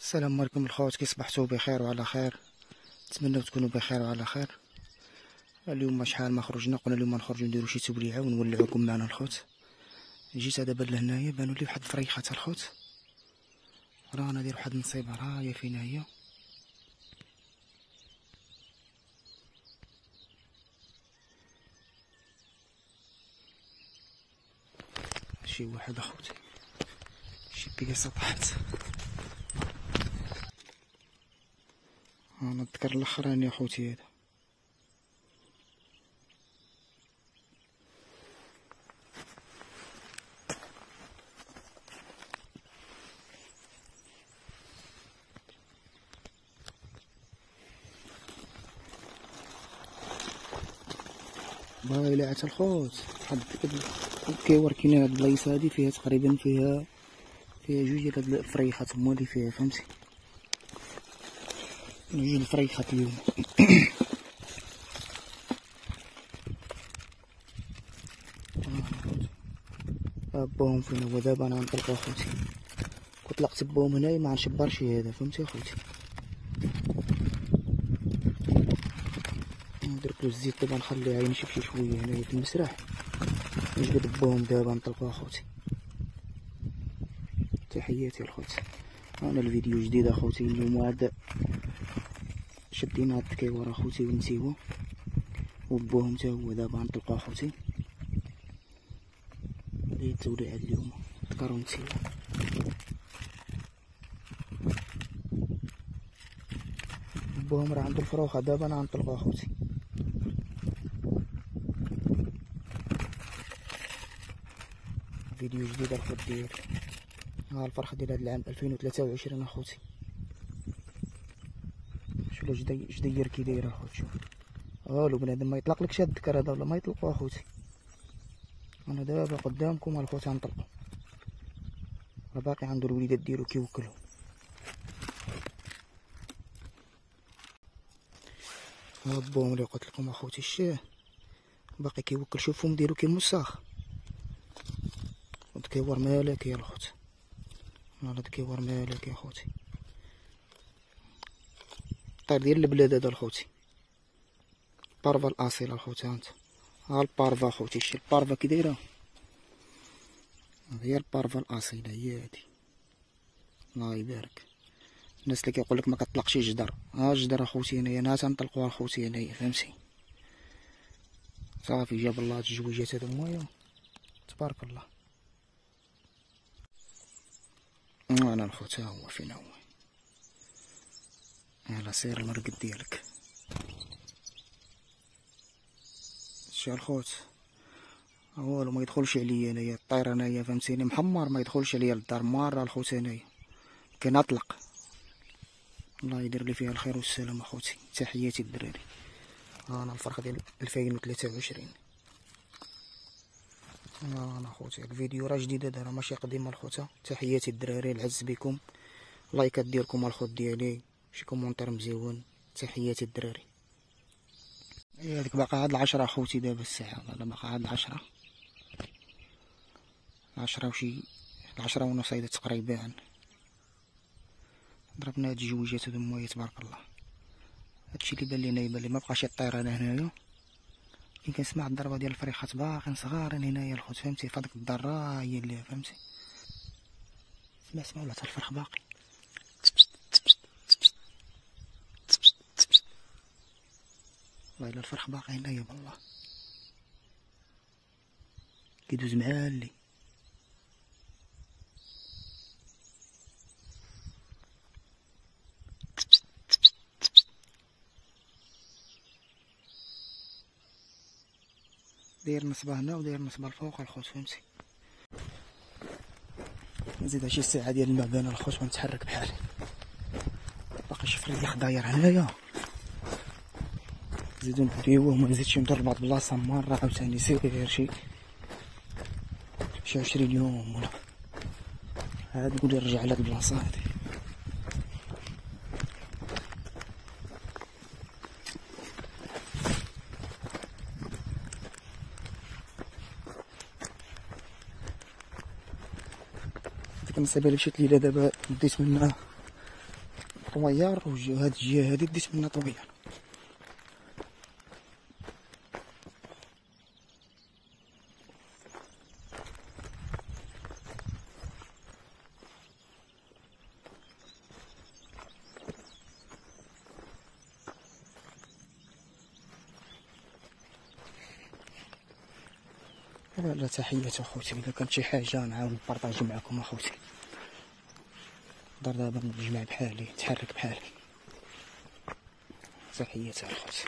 السلام عليكم الخوت كي صبحتوا بخير وعلى خير؟ نتمنى تكونوا بخير وعلى خير. اليوم شحال ما خرجنا؟ قلنا اليوم نخرجوا نديروا شي تبليعة ونولعوكم معنا الخوت. جيت دابا لهنايا بانوا لي واحد الفريخة الخوت. رانا ندير واحد النصيبة راهي فينا هي؟ شي واحد أخوتي. شي بياسه طاحت. أنا نذكر الأخراني اخوتي هذا. باغي لعت الخوت. واحد كيور كاين هاد البلايصة هادي فيها تقريبا فيها فيها جوج ديال هاد الفريخات هما اللي فيها فهمتي؟ نجي الفريخات اليوم. باهم فين هو دابا أنا نطلق أخوتي. لقيت باهم هنايا ما نشبرش هذا. فهمتي أخوتي؟ درت له الزيت دابا نخليه ينشف شي شوية هنايا في المسرح. نجبد باهم دابا نطلقو أخوتي. تحياتي الخوت أنا الفيديو جديد أخوتي اليوم هذا شدينا هاد الكيور اخوتي ونسيوه وبوهم تا هو دابا نطلقو اخوتي هادي التوليعة اليوم. تكرو نسيوه بوهم راه عندو الفروخة. دابا أنا غنطلقو اخوتي فيديو جديد الخوت ديالي. ها الفرخة ديال هاد العام ألفين وثلاثة وعشرين أخوتي. شوف اش داير كي داير اخوت شوف والو بنادم ما يطلق لكش هاد الذكر هذا ولا؟ ما يطلقو أخوتي. أنا دابا قدامكم الخوت غنطلقو. راه باقي عندو الوليدات ديالو كيوكلو. ها بوهم اللي قلت لكم أخوتي الشاه باقي كيوكل شوفهم ديالو كيمساخ كيور مالك يا الخوت. هذا كيور مالك يا خوتي. الطير ديال البلاد هذا الخوتي بارفا الاصيله الخوتي هانت ها البارفا خوتي شتي البارفا كي دايرة. هي البارفا الأصيلة هي هادي. الله يبارك. الناس اللي كيقول لك ما كطلقش جدر. ها الجدر اخوتي هنايا أنا تنطلقوها اخوتي هنايا فهمتي؟ صافي جاب الله هاد الجويجات هادو هما تبارك الله. أنا الخوت هو فين هو. يلا سير المرقد ديالك. شي الخوت؟ والو ما يدخلش عليا أنايا. الطير أنايا فهمتيني؟ محمر ما يدخلش عليا للدار. مارة الخوت أنايا. كنطلق الله يدير لي فيها الخير والسلام أخوتي. تحياتي الدراري أنا الفرخه ديال 2023 أنا خوتي الفيديو راه جديد هذا راه ماشي قديم الخوتا تحياتي الدراري العز بكم. لايكات ديالكم الخوت ديالي. شي commentaire مزيون تحياتي الدراري. هذيك باقا عاد العشرة خوتي دابا الساعة ولا باقا عاد العشرة. العشرة وشي العشرة ونص هيدا تقريبا. ضربنا هاد الجويجات هادو مويا تبارك الله. هادشي اللي بان لينا يبان لي مبقاش يطير أنا هنايا. كي كنسمع الضربة ديال الفريخات باقين صغارين هنايا الخوت فهمتي؟ فهاديك الضرة هي اللي فهمتي؟ سمع سمع ولا الفرخ باقي. والله إلا الفرخ باقي هنايا بالله. كيدوز معالي داير نصبة هنا وداير نصبة الفوق الخوت فهمتي. نزيد شي ساعه ديال الماء بين الخوت ونتحرك بحالي. باقي شي فريد خضاير هنايا. نزيدو نبديوه وما نزيدش ندور لبعض بلاصه مرة عاوتاني سير شي. شي عشرين يوم ولا. عاد نقول نرجع لهاد البلاصه هادي ديك النصيبة اللي مشيت ليلة دابا ديت منها طويار وهاد الجهة هادي ديت منها طويار. لا تحية أخوتي. إذا كانت شي حاجة نعاود نبارطاجي معكم أخوتي. نقدر دابا نجمع بحالي نتحرك بحالي. تحية أخوتي.